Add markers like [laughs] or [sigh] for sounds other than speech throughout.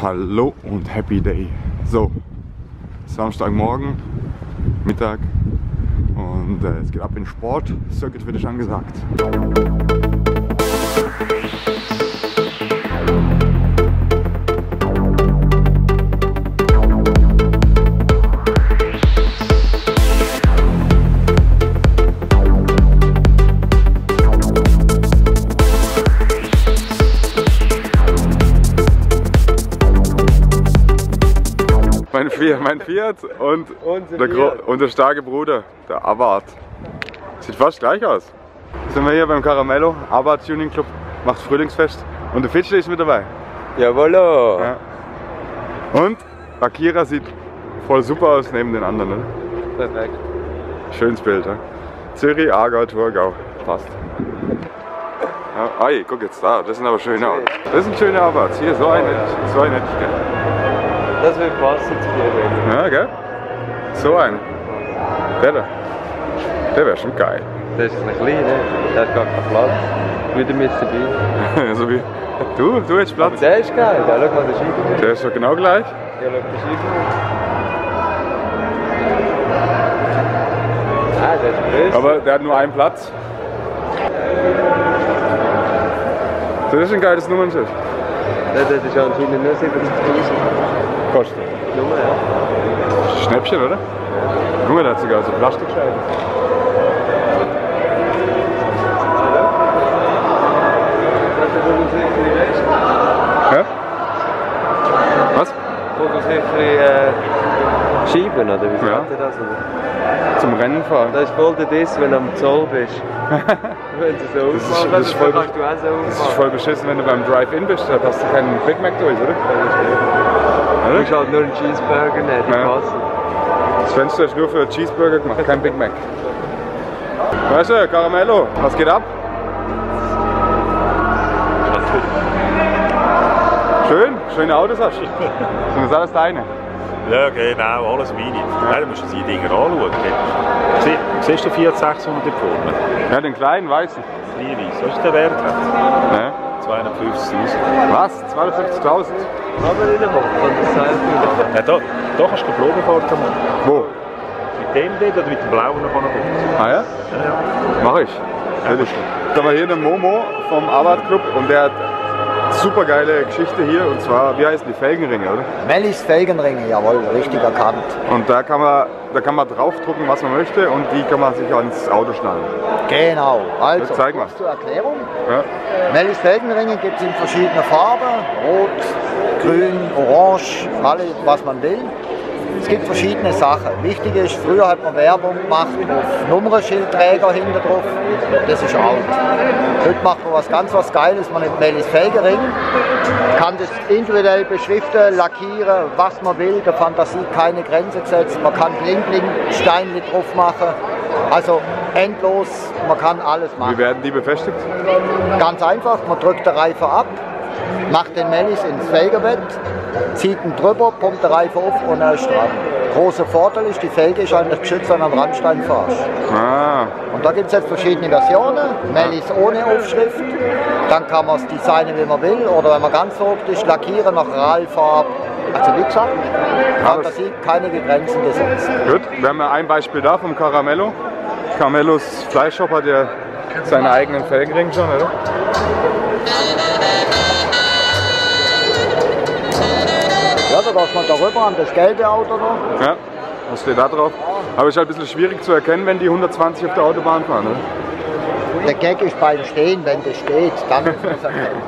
Hallo und Happy Day. So, Samstagmorgen, Mittag und äh, es geht ab in Sport. Circuit wird schon gesagt. Mein Fiat, mein Fiat und, Unser der, Fiat. und der starke Bruder, der Abarth. Sieht fast gleich aus. Sind wir hier beim Caramello, Abarth Tuning Club, macht Frühlingsfest und der Fitzle ist mit dabei. Jawollo! Ja. Und Akira sieht voll super aus neben den anderen. Ne? Perfekt. Schönes Bild. Ne? Zürich, Aargau, Thurgau. Passt. Ja, ei, guck jetzt da, das sind aber schöne Autos. Das sind schöne Abarths. Hier, so so hätte ich gerne. Das wird passen zu dir. Ja, gell? So ein. Der da. Der wäre schon geil. Das ist ein kleiner, der hat gar keinen Platz. Wieder mit dabei. [laughs] so wie du, du hättest Aber Platz. der ist geil, da schau mal den Scheiben. Der ist doch genau gleich. Ja, schau den Scheiben. Ah, der ist größer. Aber der hat nur einen Platz. Das ist ein geiles Nummernschild. Der ist anscheinend nur 70.000. Kostet. Nummer, ja. Schnäppchen, oder? Junge, der hat sogar so Plastikscheiben. Das. Ja? Was? Offensichtlich äh, Scheiben, oder wie Ja. sagt ihr das? Oder? Zum Rennen fahren. Das ist voll der Diss, wenn du am Zoll bist. [laughs] wenn du so Das ist- das ist voll- du auch so Das ist voll beschissen, wenn du beim Drive-In bist. Da hast du keinen Big Mac durch, oder? Du oder? musst halt nur einen Cheeseburger nehmen, die Ja. passen. Das Fenster ist nur für Cheeseburger gemacht, kein Big Mac. Weißt du, Caramello, was geht ab? Schön, schöne Autos hast du. [laughs] Sind das alles deine? Ja, genau, alles meine. Nein, du musst die Dinger anschauen. Sie- Siehst du 4600 da vorne? Ja, den kleinen weißen. Kleine Weiss. Weißt du, der Wert? Ja. 250'000. Was? 250.000? Aber in der Woche kann das machen. Ja, da, da kannst du Probefahrten machen. Wo? Mit dem dort oder mit dem blauen noch. Ah ja? Ja, ja. Mach ich. Natürlich. Da war hier der Momo vom Abarth Club und der hat super geile Geschichte hier und zwar, wie heißen die Felgenringe, oder? Mellis Felgenringe, jawohl, richtig erkannt. Und da kann man, da kann man draufdrucken, was man möchte und die kann man sich ans Auto schnallen. Genau. Also, Ja, zeig mal. zur Erklärung. Ja. Mellis Felgenringe gibt es in verschiedenen Farben. Rot, grün, orange, alles was man will. Es gibt verschiedene Sachen. Wichtig ist, früher hat man Werbung gemacht auf Nummernschildträger hinter drauf. Das ist out. Heute macht man was ganz was Geiles. Man nimmt Mellis Felgenring, kann das individuell beschriften, lackieren, was man will. Der Fantasie keine Grenze gesetzt. Man kann Bling-Bling-Steinchen drauf machen. Also endlos, man kann alles machen. Wie werden die befestigt? Ganz einfach, man drückt den Reifen ab, macht den Mellis ins Felgebett, zieht ihn drüber, pumpt den Reifen auf und er ist dran. Großer Vorteil ist, die Felge ist eigentlich geschützt, wenn du am Randstein. Ah, Und da gibt es jetzt verschiedene Versionen. Mellis ohne Aufschrift, dann kann man es designen, wie man will, oder wenn man ganz verrückt ist, lackieren nach Ralfarb. Also wie gesagt, Fantasie, keine Grenzen gesetzt. gut. Wir haben ja ein Beispiel da vom Caramello. Caramellos Fleischshop hat ja seine eigenen Felgenringe schon, oder? Ja, da darf man darüber an das gelbe Auto noch. Ja, was steht da drauf? Aber ist halt ein bisschen schwierig zu erkennen, wenn die 120 auf der Autobahn fahren, oder? Der Gag ist beim Stehen, wenn das steht, dann muss man es erkennen.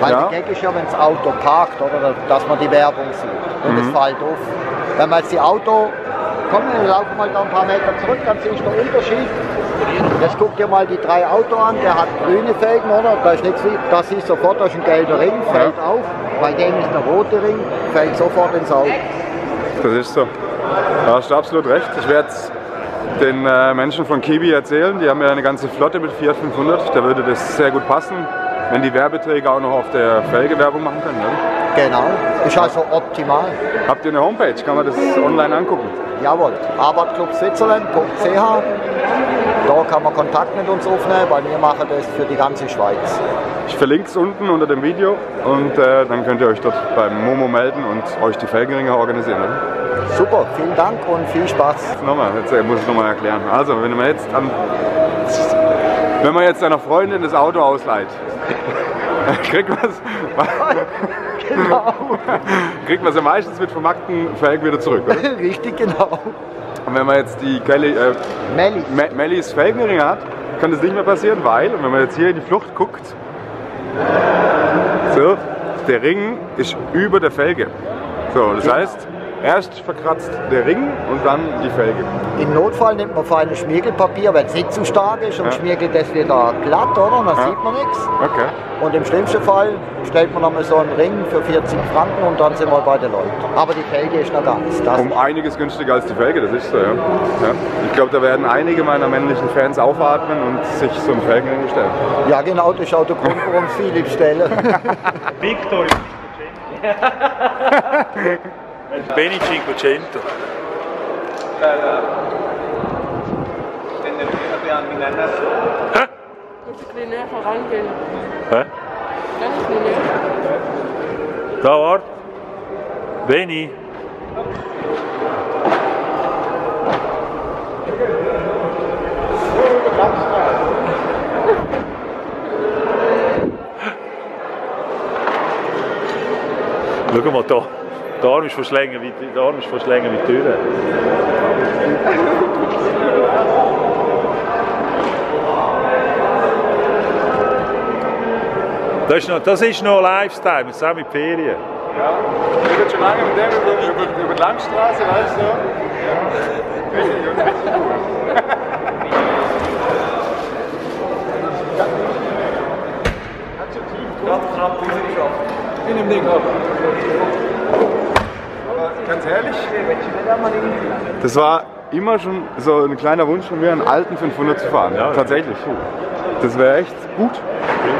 Weil Ja. der Gag ist ja, wenn das Auto parkt, oder, dass man die Werbung sieht. Und es fällt auf. Wenn man jetzt die Auto, komm, wir laufen mal da ein paar Meter zurück, dann siehst du den Unterschied. Jetzt guck dir mal die drei Autos an, der hat grüne Felgen, oder? Da ist nichts, da siehst du sofort, da ist ein gelber Ring, fällt Ja. auf. Bei dem ist der rote Ring, fällt sofort ins Auto. Das ist so. Da hast du absolut recht. Ich werde es den äh, Menschen von Kiwi erzählen. Die haben ja eine ganze Flotte mit Fiat 500. Da würde das sehr gut passen, wenn die Werbeträger auch noch auf der Felge Werbung machen können. Oder? Genau, ist also optimal. Habt ihr eine Homepage? Kann man das online angucken? Jawohl, arbeitclubswitzerland.ch Da kann man Kontakt mit uns aufnehmen, weil wir machen das für die ganze Schweiz. Ich verlinke es unten unter dem Video und äh, dann könnt ihr euch dort beim Momo melden und euch die Felgenringe organisieren. Ne? Super, vielen Dank und viel Spaß. Nochmal, jetzt äh, muss ich nochmal erklären. Also, wenn man jetzt an, wenn man jetzt einer Freundin das Auto ausleiht, [laughs] kriegt man es [laughs] Genau, [laughs] kriegt ja meistens mit vermarkten Felgen wieder zurück. Oder? richtig genau. Und wenn man jetzt die Kelly, äh, Melli. Me- Mellis Felgenringe hat, kann das nicht mehr passieren, weil, und wenn man jetzt hier in die Flucht guckt, so, der Ring ist über der Felge. So, das heißt, erst verkratzt der Ring und dann die Felge. Im Notfall nimmt man feines Schmiergelpapier, wenn es nicht zu stark ist, und Ja. schmiergelt das wieder glatt, oder? Dann Ja. sieht man nichts. Okay. Und im schlimmsten Fall stellt man nochmal so einen Ring für 40 Franken und dann sind wir bei den Leuten. Aber die Felge ist noch ganz. Das Um einiges günstiger als die Felge, das ist so, ja. ja. Ich glaube, da werden einige meiner männlichen Fans aufatmen und sich so einen Felgenring bestellen. ja, genau, das ist auch der Grund, [laughs] warum es viele bestellen. Victor Beni Cinquecento. Muss ich ein bisschen näher rangehen. Hä? Ja, ein bisschen näher. Da wart. Beni. Schau mal da. Der Arm ist fast länger wie, der Arm ist fast länger wie die Tür. Das ist noch, das ist noch Lifestyle, wir sind mit Ferien. Ja, ich bin schon lange mit dem über, über, über die Landstraße, weißt du? Aber ganz ehrlich, das war immer schon so ein kleiner Wunsch von mir, einen alten 500 zu fahren. Ja. Tatsächlich. Das wäre echt gut.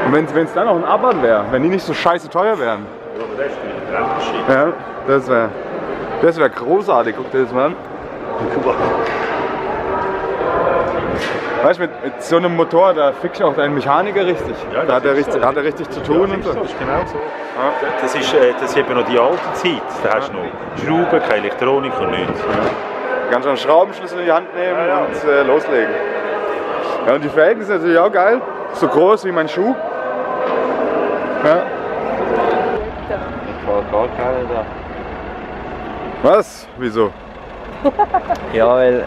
Und wenn es dann noch ein Abarth wäre, wenn die nicht so scheiße teuer wären. Ja, das wäre das wär großartig. Guck dir das mal an. Weißt du, mit, mit so einem Motor, da fixt auch dein Mechaniker richtig. Ja, da hat er, richtig, so. hat er richtig zu tun und so. Das ist genau so. Das ist, äh, das ist eben noch die alte Zeit. Da hast du noch Schrauben, keine Elektronik und nichts. Du kannst einen Schraubenschlüssel in die Hand nehmen Ja, ja. und äh, loslegen. Ja, und die Felgen sind natürlich auch geil. So groß wie mein Schuh. Ja. Fährt gar keiner da. Was? Wieso? Ja, weil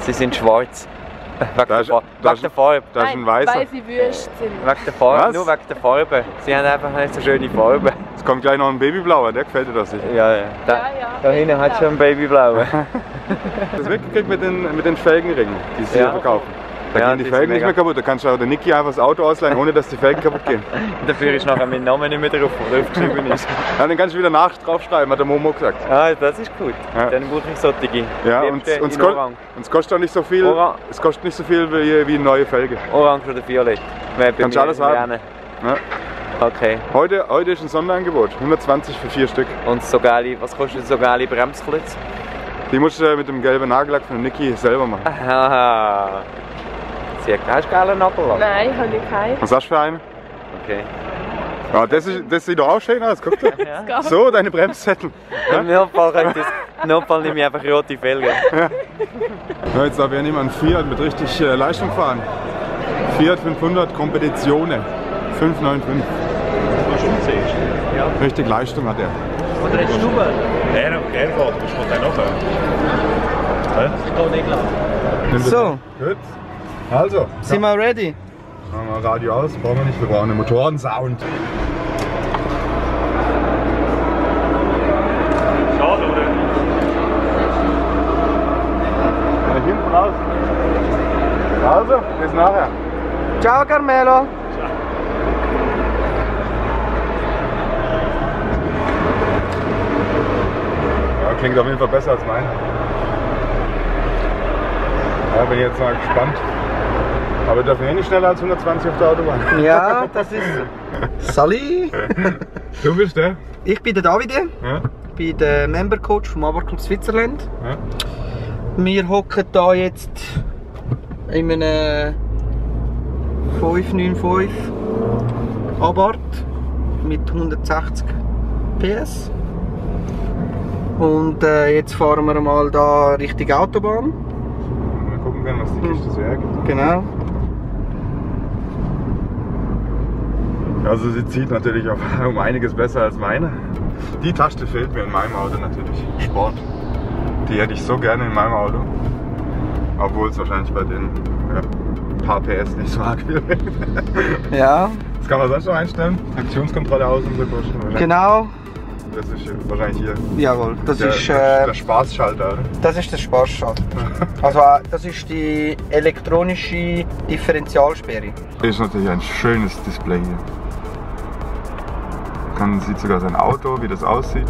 sie sind schwarz. Wegen Da der, Fa wegen Farbe. Da ist ein weißer. Weil sie wüst sind. Wegen der Farbe. Was? Nur wegen der Farbe. Sie haben einfach nicht so schöne Farbe. Es kommt gleich noch ein Babyblauer, der gefällt dir das nicht. Ja, ja. Da, Ja, ja. da hinten hat schon ein Babyblau. [laughs] Das mitgekriegt mit den, mit den Felgenringen, die sie Ja. hier verkaufen. Da Ja, gehen die Felgen nicht mehr kaputt. Da kannst du auch der Niki einfach das Auto ausleihen, ohne dass die Felgen kaputt gehen. [laughs] Dafür ist nachher mein Name nicht mehr drauf, draufgeschrieben ist. [laughs] Ja, dann kannst du wieder nach draufschreiben, hat der Momo gesagt. Ah, das ist gut. Ja. Dann brauche ich solche. Ja, und, und, es in ko- Orang. und es kostet auch nicht so viel. Orang. Es kostet nicht so viel wie, wie eine neue Felge. Orange oder Violett. Kannst du alles haben. Ja. Okay. Heute, heute ist ein Sonderangebot, 120 für vier Stück. Und so geile, was kostet so geile Bremsklötze? Die musst du mit dem gelben Nagellack von Niki selber machen. Haha. Hat keinen geilen Nagellack. Nein, habe ich keinen. Was hast du für einen? Okay. Ja, das, ist, das sieht doch auch schön aus, guck dir. [laughs] Ja. So, deine Bremszettel. Im Notfall, ich- im Notfall nehme ich einfach rote Felgen. Ja, jetzt darf ja niemand Fiat mit richtig äh, Leistung fahren. Fiat 500 Competizione 595. Richtig Leistung hat er. Er, er geht, musst du dann nachher. So, Gut. Also, sind wir ready? machen wir Radio aus, brauchen wir nicht, wir brauchen einen Motorensound. Schade, oder? Nach hinten raus. Also, bis nachher. Ciao Carmelo! Ja, klingt auf jeden Fall besser als mein. Ja, bin jetzt mal gespannt. Aber wir dürfen eh nicht schneller als 120 auf der Autobahn. Ja, das ist. Sali! Du bist der? Ich bin der Davide, Ja? bin der Member Coach vom Abarclub Switzerland. Ja? Wir hocken da jetzt in einem 595 Abarth mit 160 PS. Und äh, jetzt fahren wir mal da Richtung Autobahn. Mal gucken was die Kiste so hergibt. Genau. Also sie zieht natürlich auch [laughs] um einiges besser als meine. Die Taste fehlt mir in meinem Auto natürlich. Sport. Die hätte ich so gerne in meinem Auto. Obwohl es wahrscheinlich bei den ja, paar PS nicht so arg will. [laughs] Ja, Was kann man sonst noch einstellen? Aktionskontrolle aus und so genau. Das ist wahrscheinlich hier Jawohl, das der, ist, der, äh, der Spaßschalter. oder? das ist der Spaßschalter. [laughs] Also äh, das ist die elektronische Differentialsperre. Ist natürlich ein schönes Display hier. Man sieht sogar sein Auto, wie das aussieht.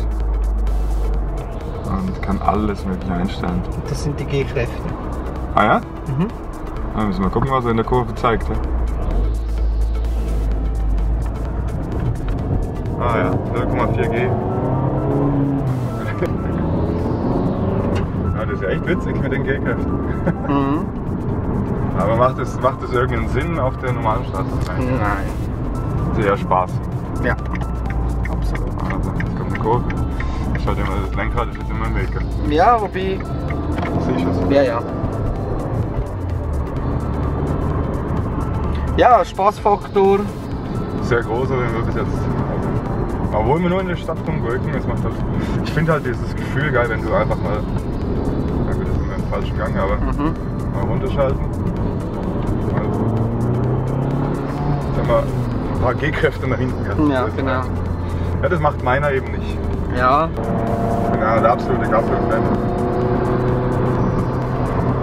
Und kann alles mögliche einstellen. Das sind die G-Kräfte. Ah ja? Mhm. Dann müssen wir gucken, was er in der Kurve zeigt. Ja? Ah ja, 0,4 G. [laughs] ja, das ist ja echt witzig mit den G-Kräften. Mhm. Aber macht es, macht es irgendeinen Sinn auf der normalen Straße? Nein. Nein. Sehr Spaß. Ich halte immer das Lenkrad, ist jetzt immer im Weg. Ja, wobei. Sehe ich? Ja, ja. Ja, Spaßfaktor. Sehr groß, wir bis jetzt. Also, obwohl wir nur in der Stadt rumgurken, es macht halt. Ich finde halt dieses Gefühl geil, wenn du einfach mal. Na gut, das sind wir im falschen Gang, aber Mhm. mal runterschalten. Also, sag mal, ein paar G-Kräfte nach hinten. Ja, Das- genau. Ja, das macht meiner eben nicht. Ja. Ich bin ja der absolute Gaffel-Fan.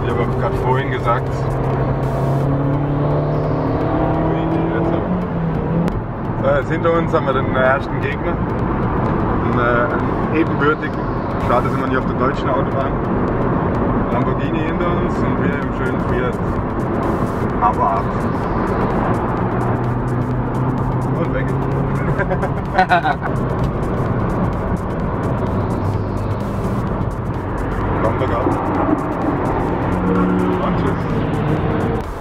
Ich habe gerade vorhin gesagt. Jetzt aber. So, jetzt hinter uns haben wir den ersten Gegner. Einen äh, ebenbürtigen. Schade sind wir nicht auf der deutschen Autobahn. Lamborghini hinter uns und wir im schönen Fiat Abarth. Und weg. [laughs] [laughs] Doch ab. Und tschüss.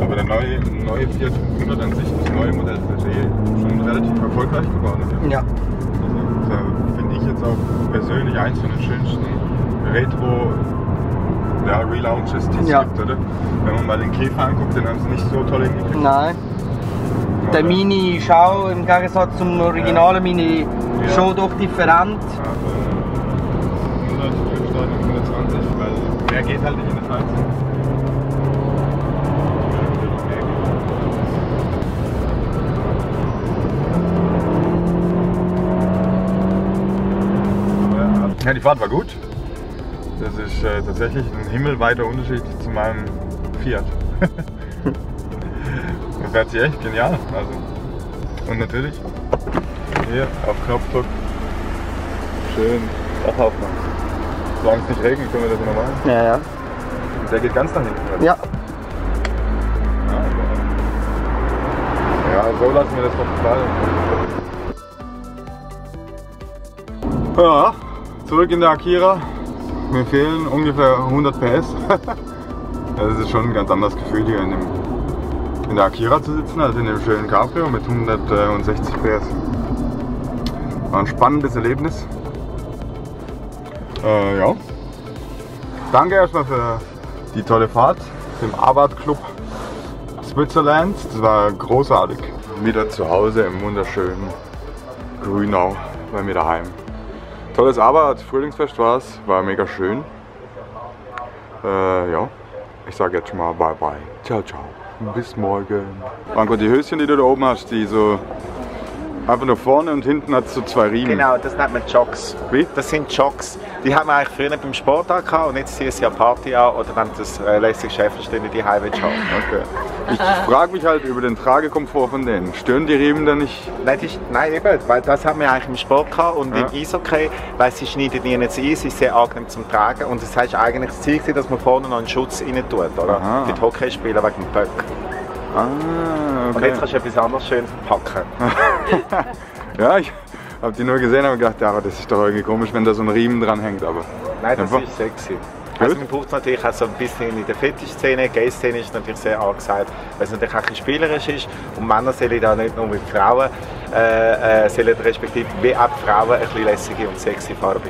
Aber der neue, neue Fiat 500 an sich, das neue Modell, ist eh schon relativ erfolgreich geworden. Ja. Also, finde ich jetzt auch persönlich eins von den schönsten Retro ja, Relaunches, die es Ja. gibt, oder? Wenn man mal den Käfer anguckt, den haben sie nicht so toll hingekriegt. Nein. Der Mini ist auch im Gegensatz zum originalen Mini Ja. schon doch different. Ja, aber 100 Durchstart und 120, weil mehr geht halt nicht in der Zeit. Ja, die Fahrt war gut. Das ist äh, tatsächlich ein himmelweiter Unterschied zu meinem Fiat. [laughs] das fährt sich echt genial. Also. Und natürlich hier auf Knopfdruck schön Dach aufmachen. Solange es nicht regnet, können wir das immer machen. Ja, ja. Der geht ganz nach hinten. Ja. Ja, ja so lassen wir das doch fallen. Ja, zurück in der Akira. Mir fehlen ungefähr 100 PS. [laughs] Das ist schon ein ganz anderes Gefühl hier in, dem, in der Akira zu sitzen, als in dem schönen Cabrio mit 160 PS. War ein spannendes Erlebnis. Äh, ja. Danke erstmal für die tolle Fahrt im Abarth Club Switzerland. Das war großartig. Wieder zu Hause im wunderschönen Grünau bei mir daheim. Tolles Abarth, Frühlingsfest war es, war mega schön. Äh, ja, ich sage jetzt schon mal bye bye. Ciao, ciao. Bis morgen. Franco, die Höschen, die du da oben hast, die so einfach nur vorne und hinten hat so zwei Riemen. Genau, das nennt man Jocks. Wie? Das sind Jocks. Die haben wir eigentlich früher beim Sport gehabt und jetzt ziehen sie an Party an oder wenn das äh, lässige Schäferstelle die willst haben. Okay. Ich frage mich halt über den Tragekomfort von denen. Stören die Riemen da nicht? Nein, ist, nein, eben, weil das haben wir eigentlich im Sport gehabt und Ja. im Eishockey, weil sie schneiden nicht ein, sie ist sehr angenehm zum Tragen und das heißt eigentlich das Ziel, dass man vorne noch einen Schutz rein tut, oder? Aha. Für die Hockeyspieler wegen dem Böck. Ah, Und okay. jetzt kannst du etwas anderes schön packen. [laughs] Ja, ich hab die nur gesehen und gedacht, ja, aber das ist doch irgendwie komisch, wenn da so ein Riemen dran hängt. Aber Nein, das Einfach. ist sexy. Also man braucht es natürlich auch so ein bisschen in der Fetischszene. Gay-Szene ist natürlich sehr angesagt, weil es natürlich auch ein bisschen spielerisch ist. Und Männer sollen da nicht nur mit Frauen, äh, äh, sollen respektive wie auch Frauen ein bisschen lässige und sexy Farbe